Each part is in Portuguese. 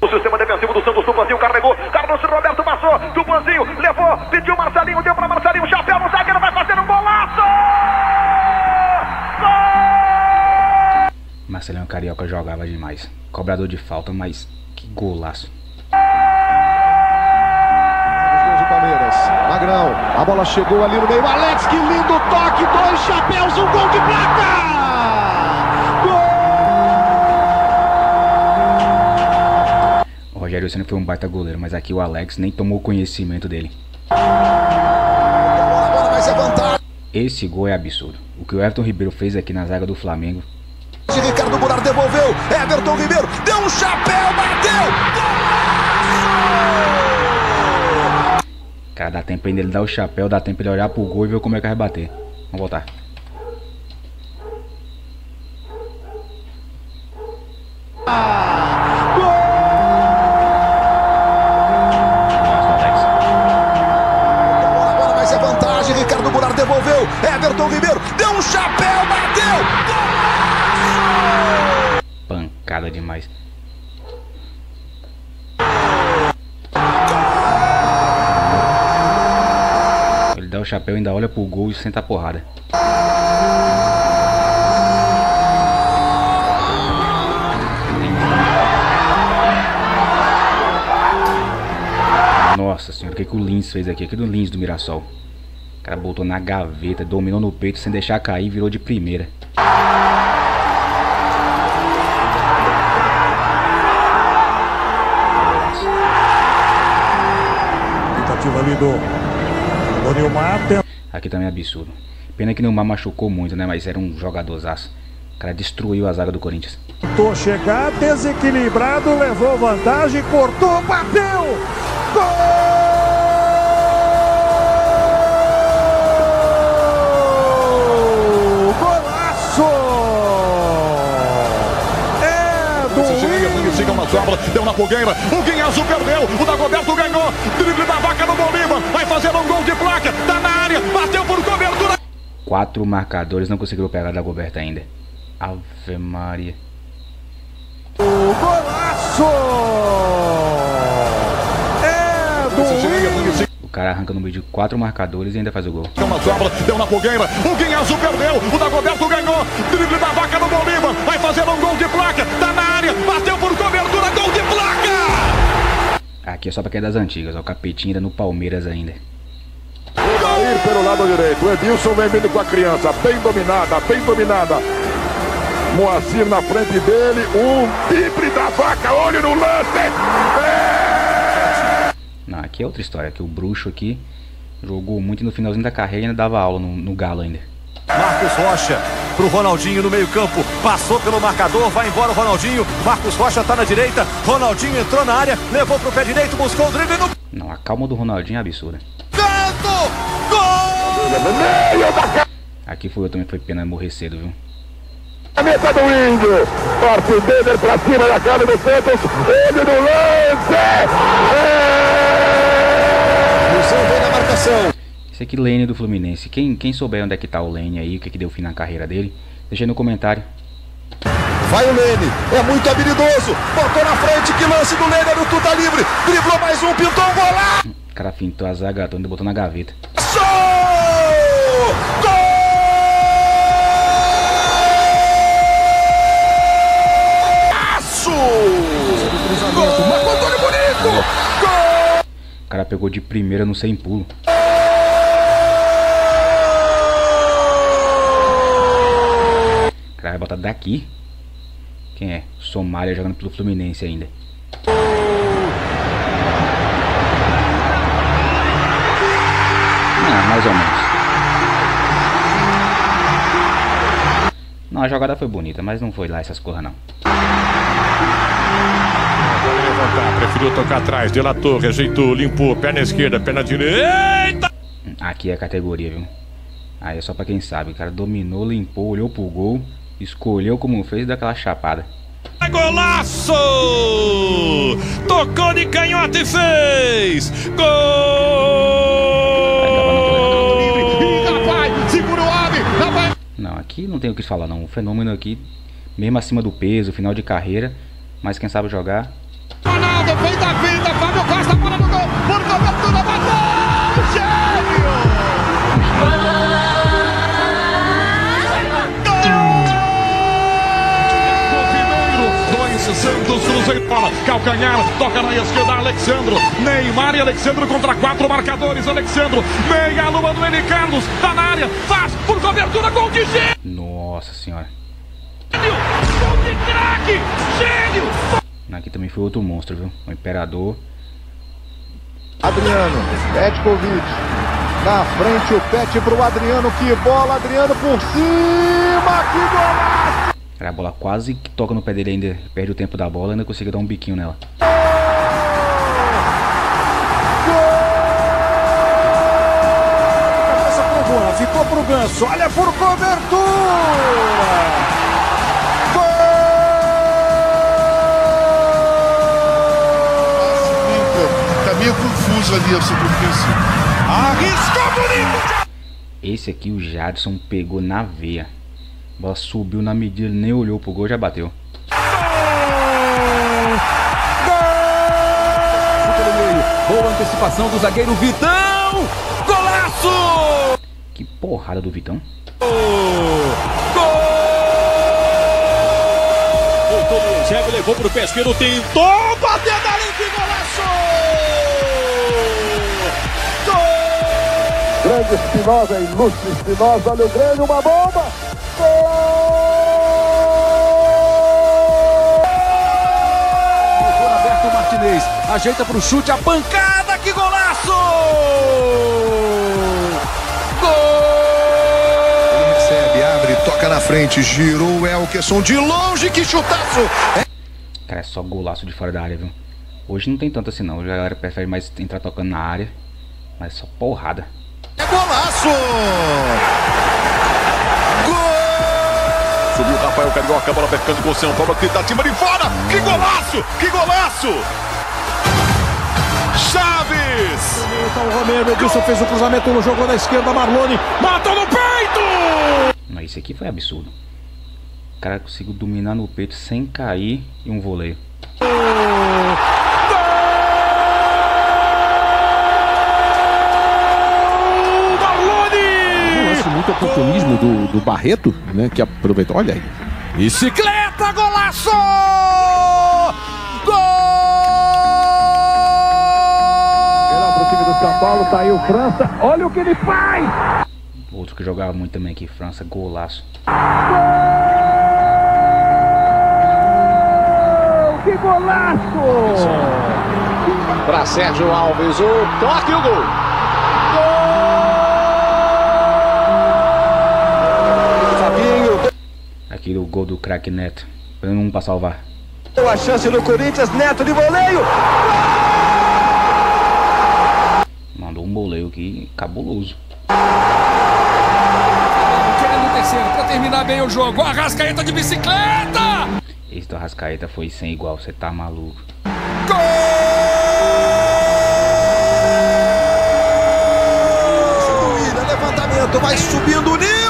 O sistema defensivo do Santos, Tupanzinho carregou, Carlos Roberto passou, Tupanzinho levou, pediu Marcelinho, deu para Marcelinho, chapéu no zagueiro, vai fazer um golaço! Gol! Marcelinho Carioca jogava demais. Cobrador de falta, mas que golaço. Palmeiras. Magrão, a bola chegou ali no meio. Alex, que lindo toque! Dois chapéus, um gol de placa! Rogério Senna foi um baita goleiro, mas aqui o Alex nem tomou conhecimento dele. Esse gol é absurdo. O que o Everton Ribeiro fez aqui na zaga do Flamengo. Ricardo Goulart devolveu. Everton Ribeiro deu um chapéu, bateu! Cara, dá tempo ainda ele dar o chapéu, dá tempo ele olhar pro gol e ver como é que vai bater. Vamos voltar. Pancada demais. Ele dá o chapéu, ainda olha pro gol e senta a porrada. Nossa senhora, o que, que o Lins fez aqui? Aqui do Lins do Mirassol. O cara botou na gaveta, dominou no peito sem deixar cair, virou de primeira. Nilmar. Tem- Aqui também é absurdo. Pena que Neymar machucou muito, né? Mas era um jogadorzaço. O cara destruiu a zaga do Corinthians. Tentou chegar, desequilibrado, levou vantagem, cortou, bateu! Gol! Chega, fica uma sobra, deu na fogueira, o Guinhazo perdeu, o Dagoberto ganhou, drible da vaca no Bolívar, vai fazer um gol de placa, tá na área, bateu por cobertura. Quatro marcadores não conseguiram pegar da Goberta ainda. Ave Maria. Golaço! É do O cara arranca no meio de quatro marcadores e ainda faz o gol. Deu uma sobra, deu na fogueira, o Guinhazo perdeu, o Dagoberto ganhou, drible da vaca no Bolívar, vai fazer um gol de placa, tá na área, bateu por cobertura, gol de placa. Aqui é só pra quem é das antigas, ó. O capetinho ainda no Palmeiras ainda. O Dair pelo lado direito. O Edilson vem vindo com a criança. Bem dominada, bem dominada. Moacir na frente dele. Um drible da vaca. Olho no lance. É! Aqui é outra história. Que o bruxo aqui jogou muito e no finalzinho da carreira ainda dava aula no, no Galo ainda. Marcos Rocha pro Ronaldinho no meio-campo. Passou pelo marcador, vai embora o Ronaldinho. Marcos Rocha tá na direita. Ronaldinho entrou na área, levou pro pé direito, buscou o drible no Não, a calma do Ronaldinho é absurda. canto. Gol! Aqui foi eu também foi pena morrer cedo, viu? A meta do índio. Corta o Denner pra cima da cara do Santos. Olho no lance. É! Wilson vem na marcação. Esse aqui, Lane do Fluminense. Quem, quem souber onde é que tá o Lane aí, o que, que deu fim na carreira dele, deixa aí no comentário. Vai o Lene, é muito habilidoso. Botou na frente, que lance do Lene, era o Tuta livre. Driblou mais um, pintou um golaço. O cara fintou a zaga e botou na gaveta. Golaço! Gol! Marco Antônio Bonito! O cara pegou de primeira no sem pulo. O cara vai botar daqui. Quem é? Somália jogando pelo Fluminense ainda. Ah, mais ou menos. Não, a jogada foi bonita, mas não foi lá essas coisas não. Levantar, preferiu tocar atrás, delatou, rejeitou, limpou, perna esquerda, perna direita. Aqui é a categoria, viu? Aí é só pra quem sabe. O cara dominou, limpou, olhou pro gol, escolheu como fez e deu aquela chapada. Golaço! Tocou de canhota e fez! Gol! Não, aqui não tem o que falar não. O fenômeno aqui, mesmo acima do peso, final de carreira, mas quem sabe jogar. Ronaldo vem a vida, Fábio Costa para no gol, por cobertura, bateu! Gênio! Dois Santos Cruzeiro bola, calcanhar, toca na esquerda, Alexandro, Neymar e Alexandro contra quatro marcadores, Alexandro, meia lua do Eli Carlos, tá na área, faz, por cobertura, gol de Gênio! Nossa senhora! Gênio! Gol de craque! Gênio! Aqui também foi outro monstro, viu? O Imperador. Adriano, Petkovic. Na frente o Pet pro Adriano. Que bola, Adriano por cima. Que golaço! Cara, a bola quase que toca no pé dele ainda. Perde o tempo da bola ainda consegue dar um biquinho nela. Cabeça pro ficou pro Ganso. Olha por cobertura. Confuso ali o setor defensivo. Arriscou bonito. Esse aqui o Jadson pegou na veia. A bola subiu na medida, nem olhou pro gol já bateu. Boa antecipação do zagueiro Vitão. Golaço! Que porrada do Vitão. Voltou o Eusébio, levou pro pesqueiro, tentou bater Grande Espinosa, ilustre Espinosa, olha o grande, uma bomba! Por aberto o Martinez. Ajeita pro chute, a pancada, que golaço! Gol! Recebe, abre, toca na frente, girou o Elkerson de longe, que chutaço! Cara, é só golaço de fora da área, viu? Hoje não tem tanto assim não. A galera prefere mais entrar tocando na área. Mas só porrada. Golaço! Subiu o Rafael Carioca, bola pecando com o São Paulo, que cima de fora! Que golaço! Que golaço! Chaves! Então o Romero, Edilson fez o cruzamento no jogo da esquerda. Marlone matou no peito. Mas esse aqui foi absurdo. O cara conseguiu dominar no peito sem cair e um voleio lance muito oportunismo do, Barreto, né? Que aproveitou. Olha aí. Bicicleta, golaço! Melhor pro time do São Paulo, tá aí o França, olha o que ele faz! Outro que jogava muito também aqui, França, golaço. Que golaço! Para Sérgio Alves, o toque e o gol. Aqui o gol do craque Neto. Põe um pra salvar. a chance no Corinthians, Neto de voleio. Mandou um voleio aqui cabuloso. Querendo o terceiro pra terminar bem o jogo. Arrascaeta de bicicleta! Esse do Arrascaeta foi sem igual, você tá maluco. Levantamento, vai subindo o Nilton.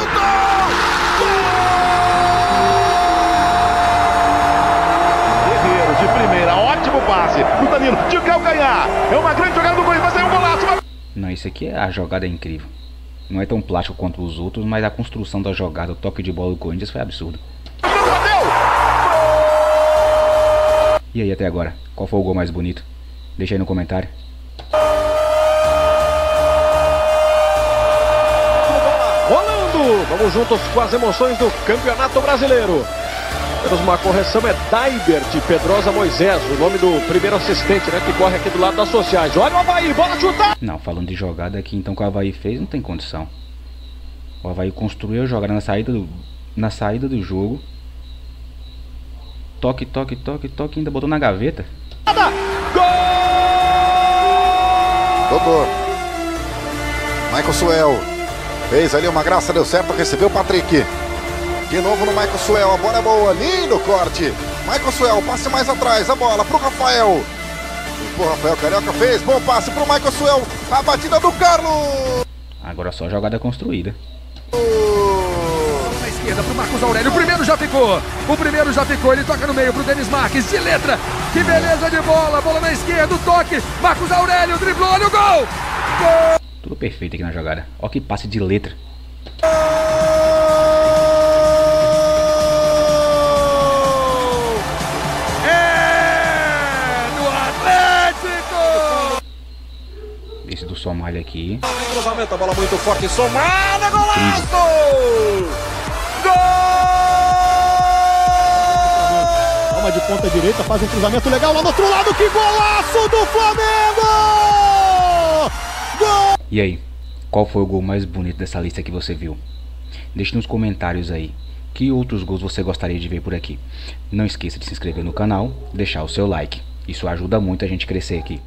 Danilo de calcanhar. É uma grande jogada do Corinthians, sair um golaço. vai- Não, esse aqui, a jogada é incrível. Não é tão plástico quanto os outros, mas a construção da jogada, o toque de bola do Corinthians foi absurdo. E aí, até agora, qual foi o gol mais bonito? Deixa aí no comentário. Rolando! Vamos juntos com as emoções do Campeonato Brasileiro. Temos uma correção, é Daibert Pedrosa Moisés, o nome do primeiro assistente, né, que corre aqui do lado das sociais. Olha o Havaí, bola chutar! Não, falando de jogada aqui, então que o Havaí fez, não tem condição. O Havaí construiu a jogada na saída do, na saída do jogo. Toque, toque, toque, toque, ainda botou na gaveta. Doutor. Michael Suel. Fez ali uma graça, deu certo, recebeu o Patrick. De novo no Michael Suel, a bola é boa, lindo corte. Michael Suel, passe mais atrás, a bola pro Rafael. O Rafael Carioca fez, bom passe pro Michael Suel. A batida do Carlos. Agora só jogada construída. Na esquerda pro Marcos Aurélio. O primeiro já ficou. O primeiro já ficou. Ele toca no meio pro Denis Marques. De letra. Que beleza de bola. Bola na esquerda. O toque. Marcos Aurélio driblou. Olha o gol. Tudo perfeito aqui na jogada. Ó que passe de letra. É Somália aqui. Cruzamento, a bola muito forte. Somália, golaço! Gol! Alma de ponta direita, faz um cruzamento legal lá do outro lado. Que golaço do Flamengo! Gol! E aí, qual foi o gol mais bonito dessa lista que você viu? Deixe nos comentários aí. Que outros gols você gostaria de ver por aqui? Não esqueça de se inscrever no canal, deixar o seu like. Isso ajuda muito a gente crescer aqui.